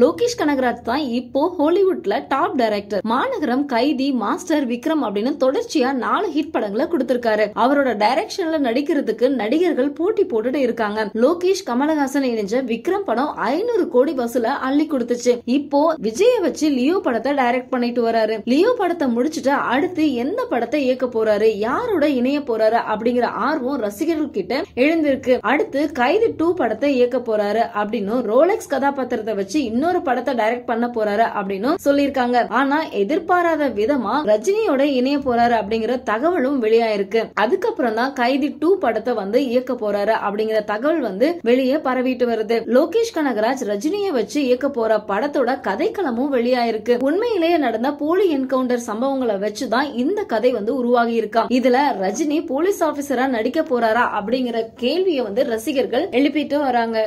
லோகேஷ் கனகராஜ் தான் இப்போ ஹாலிவுட்ல top director. Maanagaram Kaithi Master Vikram அப்படின்னு தொடர்ச்சியா நாலு ஹிட் படங்களை கொடுத்திருக்காரு. அவரோட டைரக்ஷன்ல நடிக்கிறதுக்கு நடிகர்கள் போட்டி போட்டுட்டு இருக்காங்க. லோகேஷ் கமலஹாசன் இணைஞ்ச விக்ரம் படம் ஐநூறு கோடி வசூல அள்ளி கொடுத்துச்சு. இப்போ விஜய வச்சு லியோ படத்தை டைரக்ட் பண்ணிட்டு வராரு. லியோ படத்தை முடிச்சுட்டு அடுத்து எந்த படத்தை இயக்க போறாரு? யாரோட இணைய போறாரு? அப்படிங்கிற ஆர்வம் ரசிகர்கள் கிட்ட எழுந்திருக்கு. அடுத்து கைதி டூ படத்தை இயக்க போறாரு அப்படின்னு ரோலெக்ஸ் கதாபாத்திரத்தை வச்சு இன்னொரு படத்தை டைரக்ட் பண்ண போறாரு அப்படின்னு சொல்லியிருக்காங்க. ஆனா எதிர்பாராத விதமா ரஜினியோட இணைய போறாரு அப்படிங்கிற தகவலும் வெளியாயிருக்கு. அதுக்கப்புறம் தான் கைதி டூ படத்தை வந்து இயக்க போறாரு அப்படிங்கிற தகவல் வந்து வெளியே பரவிட்டு வருது. லோகேஷ் கனகராஜ் ரஜினியை வச்சு இயக்க போற படத்தோட கதைக்களமும் வெளியாயிருக்கு. உண்மையிலேயே நடந்த போலி என்கவுண்டர் சம்பவங்களை வச்சுதான் இந்த கதை வந்து உருவாகி இருக்கா இதுல ரஜினி போலீஸ் ஆபீசரா நடிக்க போறாரா அப்படிங்கிற கேள்வியை வந்து ரசிகர்கள் எழுப்பிட்டு வராங்க.